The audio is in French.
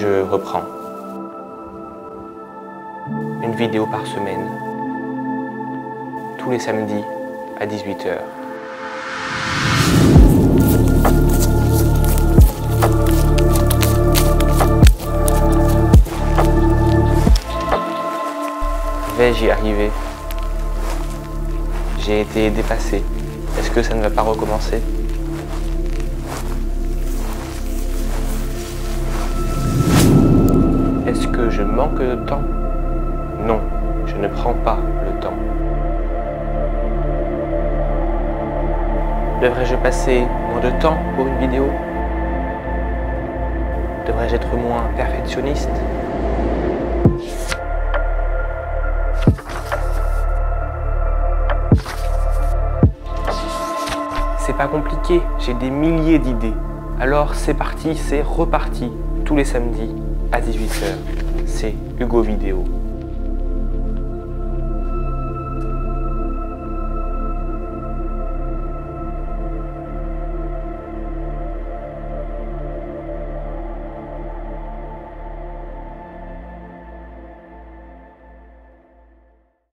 Je reprends. Une vidéo par semaine. Tous les samedis à 18h. Vais-je y arriver? J'ai été dépassé. Est-ce que ça ne va pas recommencer? Je manque de temps Non, je ne prends pas le temps. Devrais-je passer moins de temps pour une vidéo? Devrais-je être moins perfectionniste? C'est pas compliqué, j'ai des milliers d'idées. Alors c'est parti, c'est reparti, tous les samedis à 18h. C'est Hugo Vidéo.